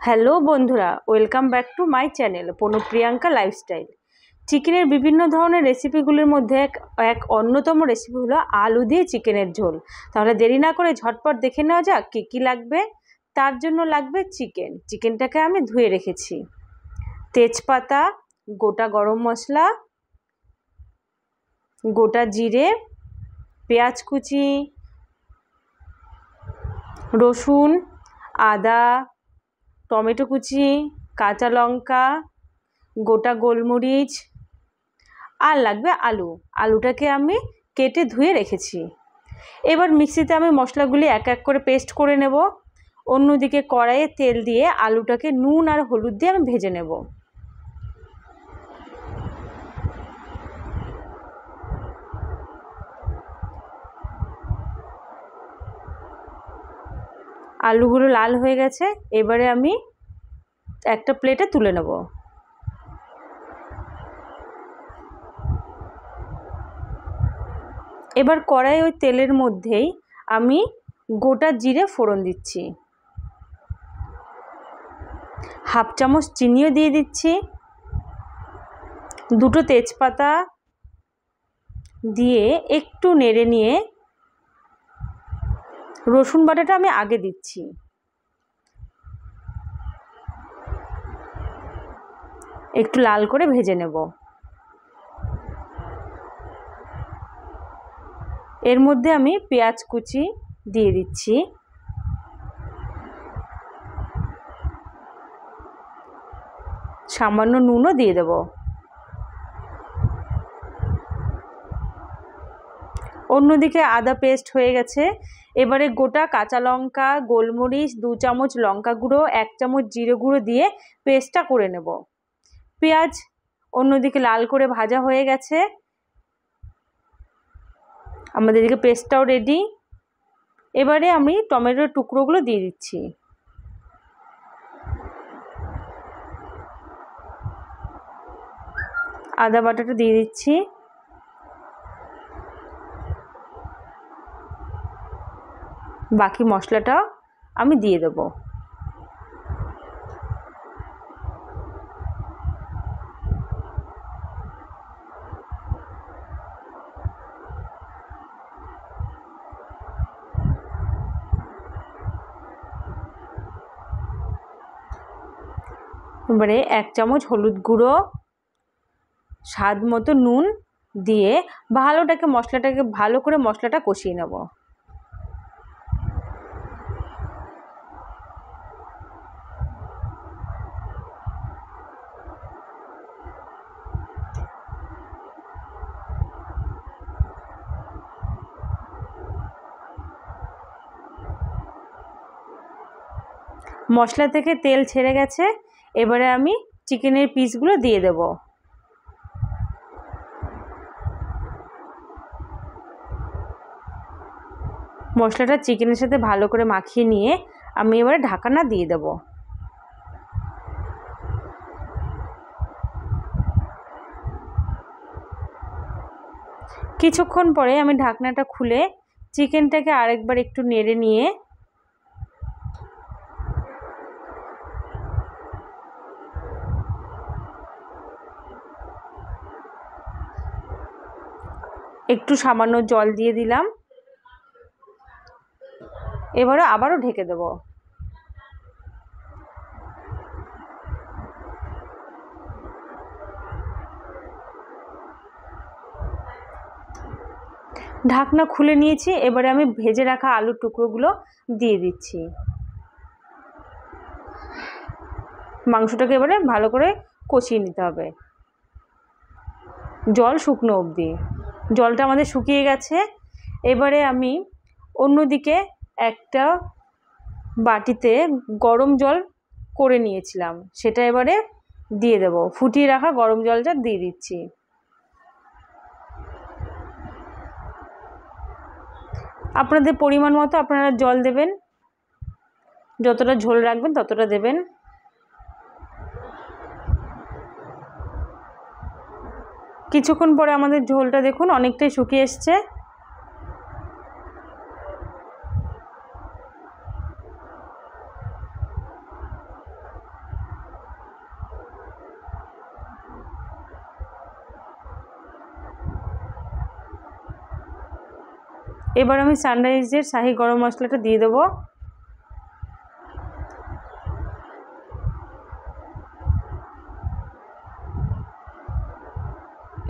Hello বন্ধুরা, welcome back to my channel Priyanka lifestyle. চিকেনের বিভিন্ন ধরনের রেসিপিগুলির মধ্যে এক এক অন্যতম রেসিপি হলো আলু দিয়ে চিকেনের ঝোল। তাহলে দেরি না করে ঝটপট দেখে নেওয়া যাক কী কী লাগবে, তার জন্য লাগবে চিকেন। চিকেনটাকে আমি ধুয়ে রেখেছি। তেজপাতা, গোটা গরম মশলা, গোটা জিরে, পেঁয়াজ কুচি, রসুন, আদা টমেটো কুচি, কাঁচা লঙ্কা, গোটা গোলমরিচ আর লাগবে আলু। আলুটাকে আমি কেটে ধুয়ে রেখেছি। এবার মিক্সিতে আমি মশলাগুলি এক এক করে পেস্ট করে নেব। অন্যদিকে কড়াইয়ে তেল দিয়ে আলুটাকে নুন আর হলুদ দিয়ে আমি ভেজে নেব। আলুগুলো লাল হয়ে গেছে। এবারে আমি একটা প্লেটে তুলে নেব। এবার কড়াই ওই তেলের মধ্যেই আমি গোটা জিরে ফোড়ন দিচ্ছি। হাফ চামচ চিনিও দিয়ে দিচ্ছি। দুটো তেজপাতা দিয়ে একটু নেড়ে নিয়ে রসুন বাটাটা আমি আগে দিচ্ছি। একটু লাল করে ভেজে নেব। এর মধ্যে আমি পেঁয়াজ কুচি দিয়ে দিচ্ছি। সামান্য নুনও দিয়ে দেব। অন্যদিকে আদা পেস্ট হয়ে গেছে। এবারে গোটা কাঁচা লঙ্কা, গোলমরিচ, দু চামচ লঙ্কা গুঁড়ো, এক চামচ জিরে গুঁড়ো দিয়ে পেস্টটা করে নেব। পেঁয়াজ, অন্যদিকে লাল করে ভাজা হয়ে গেছে। আমাদের এদিকে পেস্টটাও রেডি এবারে আমি টমেটোর টুকরোগুলো দিয়ে দিচ্ছি। আদা বাটাটা দিয়ে দিচ্ছি। বাকি মশলাটা আমি দিয়ে দেবো। এবারে এক চামচ হলুদ গুঁড়ো, স্বাদ মতো নুন দিয়ে ভালোটাকে, মশলাটাকে ভালো করে মশলাটা কষিয়ে নেব। মশলা থেকে তেল ছেড়ে গেছে। এবারে আমি চিকেনের পিসগুলো দিয়ে দেব। মশলাটা চিকেনের সাথে ভালো করে মাখিয়ে নিয়ে আমি এবারে ঢাকানা দিয়ে দেব। কিছুক্ষণ পরে আমি ঢাকনাটা খুলে চিকেনটাকে আরেকবার একটু নেড়ে নিয়ে একটু সামান্য জল দিয়ে দিলাম। এবারে আবারও ঢেকে দেব। ঢাকনা খুলে নিয়েছি, এবারে আমি ভেজে রাখা আলুর টুকরোগুলো দিয়ে দিচ্ছি। মাংসটাকে এবারে ভালো করে কষিয়ে নিতে হবে। জল শুকনো অবধি। জলটা আমাদের শুকিয়ে গেছে। এবারে আমি অন্যদিকে একটা বাটিতে গরম জল করে নিয়েছিলাম। সেটা এবারে দিয়ে দেব। ফুটিয়ে রাখা গরম জলটা দিয়ে দিচ্ছি। আপনাদের পরিমাণ মতো আপনারা জল দেবেন। যতটা ঝোল রাখবেন ততটা দেবেন। কিছুক্ষণ পরে আমাদের ঝোলটা দেখুন, অনেকটাই শুকিয়ে এসছে। এবার আমি সানরাইজের শাহি গরম মশলাটা দিয়ে দেবো।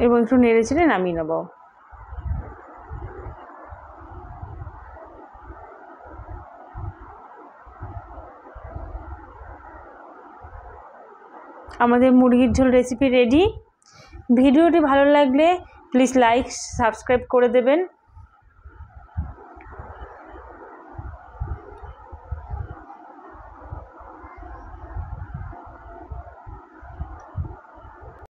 এবং একটু নেড়ে চেড়ে নামিয়ে নেব। আমাদের মুরগির ঝোল রেসিপি রেডি ভিডিওটি ভালো লাগলে প্লিজ লাইক সাবস্ক্রাইব করে দেবেন।